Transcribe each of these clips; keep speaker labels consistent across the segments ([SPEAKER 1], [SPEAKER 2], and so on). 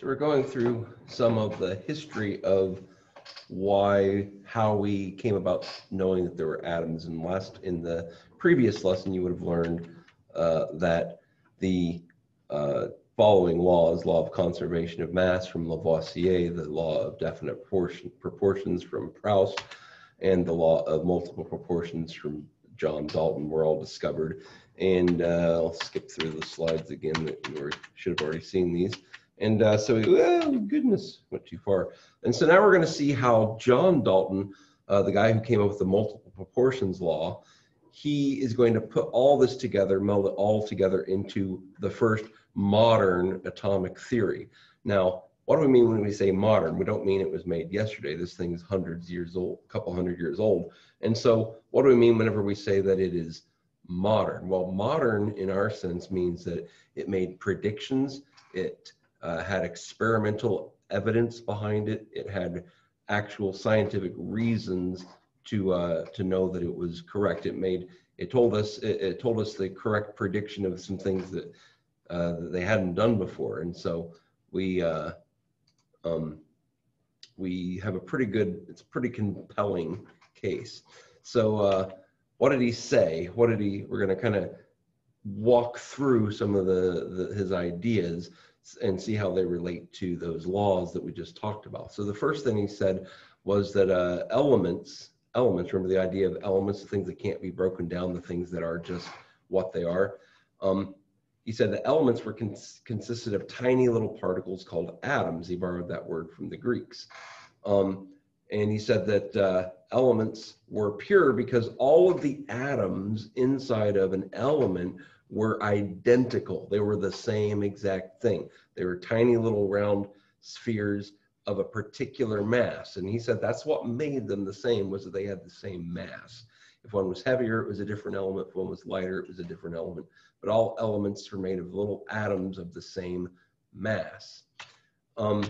[SPEAKER 1] So we're going through some of the history of why, how we came about knowing that there were atoms. And last, in the previous lesson, you would have learned uh, that the uh, following laws, law of conservation of mass from Lavoisier, the law of definite proportion, proportions from Proust, and the law of multiple proportions from John Dalton were all discovered. And uh, I'll skip through the slides again that you should have already seen these. And uh, so, oh, goodness, went too far. And so now we're going to see how John Dalton, uh, the guy who came up with the multiple proportions law, he is going to put all this together, meld it all together into the first modern atomic theory. Now, what do we mean when we say modern? We don't mean it was made yesterday. This thing is hundreds years old, a couple hundred years old. And so, what do we mean whenever we say that it is modern? Well, modern in our sense means that it made predictions, it uh, had experimental evidence behind it. It had actual scientific reasons to uh, to know that it was correct. It made it told us it, it told us the correct prediction of some things that, uh, that they hadn't done before, and so we uh, um, we have a pretty good. It's a pretty compelling case. So uh, what did he say? What did he? We're going to kind of walk through some of the, the his ideas and see how they relate to those laws that we just talked about. So the first thing he said was that uh, elements, elements, remember the idea of elements, the things that can't be broken down, the things that are just what they are. Um, he said the elements were cons consisted of tiny little particles called atoms. He borrowed that word from the Greeks. Um, and he said that uh, elements were pure because all of the atoms inside of an element were identical. They were the same exact thing. They were tiny little round spheres of a particular mass. And he said that's what made them the same was that they had the same mass. If one was heavier, it was a different element. If one was lighter, it was a different element. But all elements were made of little atoms of the same mass. Um,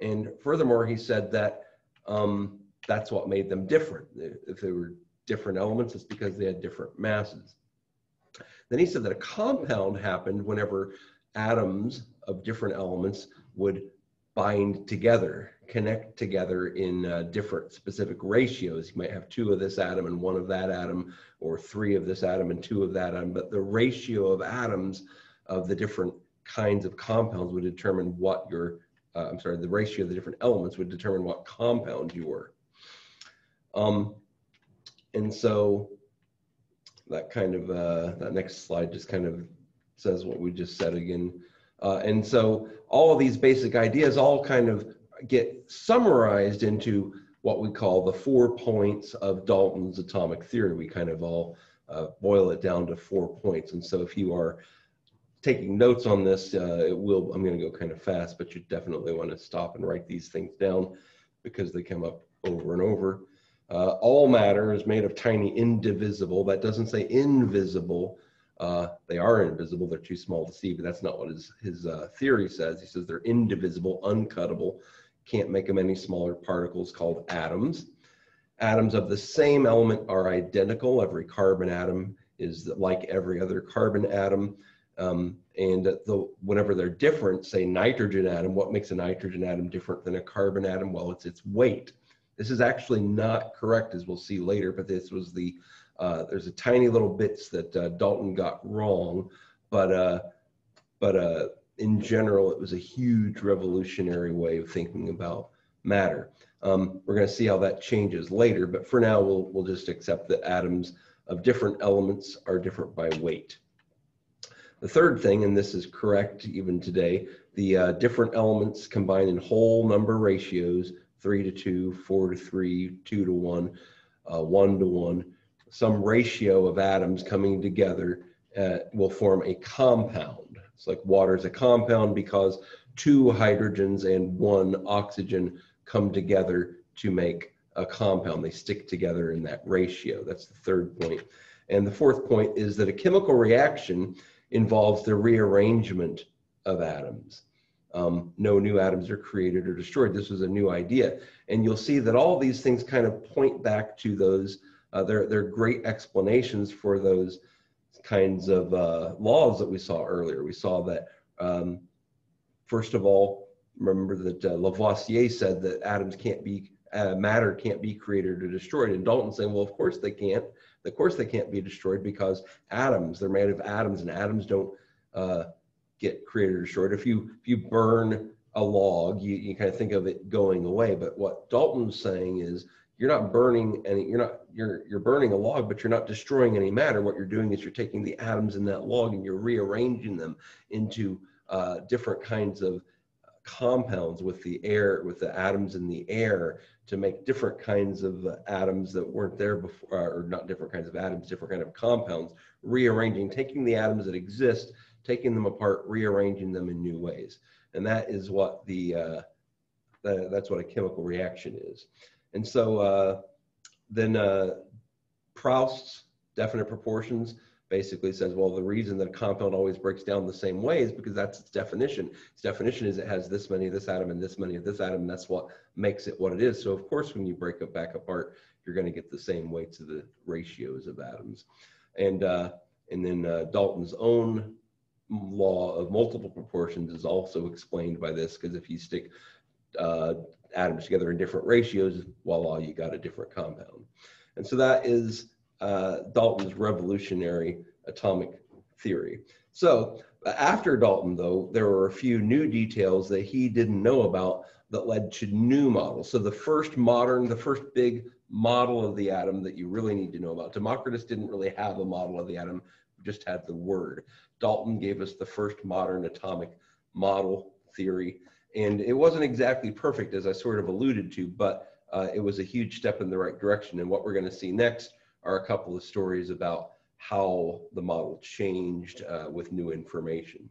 [SPEAKER 1] and furthermore, he said that um, that's what made them different. If they were different elements, it's because they had different masses. Then he said that a compound happened whenever atoms of different elements would bind together, connect together in uh, different specific ratios. You might have two of this atom and one of that atom, or three of this atom and two of that atom, but the ratio of atoms of the different kinds of compounds would determine what your, uh, I'm sorry, the ratio of the different elements would determine what compound you were. Um, and so that kind of uh, that next slide just kind of says what we just said again. Uh, and so all of these basic ideas all kind of get summarized into what we call the four points of Dalton's atomic theory. We kind of all uh, boil it down to four points. And so if you are taking notes on this, uh, it will, I'm going to go kind of fast, but you definitely want to stop and write these things down because they come up over and over. Uh, all matter is made of tiny indivisible. That doesn't say invisible. Uh, they are invisible. They're too small to see, but that's not what his, his uh, theory says. He says they're indivisible, uncuttable. Can't make them any smaller particles called atoms. Atoms of the same element are identical. Every carbon atom is like every other carbon atom. Um, and the, whenever they're different, say nitrogen atom, what makes a nitrogen atom different than a carbon atom? Well, it's its weight. This is actually not correct, as we'll see later, but this was the, uh, there's a tiny little bits that uh, Dalton got wrong, but, uh, but uh, in general, it was a huge revolutionary way of thinking about matter. Um, we're going to see how that changes later, but for now, we'll, we'll just accept that atoms of different elements are different by weight. The third thing, and this is correct even today, the uh, different elements combine in whole number ratios three to two, four to three, two to one, uh, one to one, some ratio of atoms coming together uh, will form a compound. It's like water is a compound because two hydrogens and one oxygen come together to make a compound. They stick together in that ratio. That's the third point. And the fourth point is that a chemical reaction involves the rearrangement of atoms um, no new atoms are created or destroyed. This was a new idea. And you'll see that all these things kind of point back to those, uh, they're, they're great explanations for those kinds of uh, laws that we saw earlier. We saw that, um, first of all, remember that uh, Lavoisier said that atoms can't be, uh, matter can't be created or destroyed. And Dalton saying, well, of course they can't. Of course they can't be destroyed because atoms, they're made of atoms and atoms don't uh, get created or destroyed. If you, if you burn a log, you, you kind of think of it going away. But what Dalton's saying is you're not burning any, you're not, you're, you're burning a log, but you're not destroying any matter. What you're doing is you're taking the atoms in that log and you're rearranging them into uh, different kinds of compounds with the air, with the atoms in the air to make different kinds of uh, atoms that weren't there before, uh, or not different kinds of atoms, different kind of compounds, rearranging, taking the atoms that exist, taking them apart, rearranging them in new ways. And that is what the, uh, the that's what a chemical reaction is. And so uh, then uh, Proust's definite proportions basically says, well, the reason that a compound always breaks down the same way is because that's its definition. Its definition is it has this many of this atom and this many of this atom, and that's what makes it what it is. So of course, when you break it back apart, you're going to get the same weights of the ratios of atoms. And, uh, and then uh, Dalton's own law of multiple proportions is also explained by this, because if you stick uh, atoms together in different ratios, voila, you got a different compound. And so that is uh, Dalton's revolutionary atomic theory. So after Dalton, though, there were a few new details that he didn't know about that led to new models. So the first modern, the first big model of the atom that you really need to know about. Democritus didn't really have a model of the atom, just had the word. Dalton gave us the first modern atomic model theory. And it wasn't exactly perfect, as I sort of alluded to, but uh, it was a huge step in the right direction. And what we're going to see next are a couple of stories about how the model changed uh, with new information.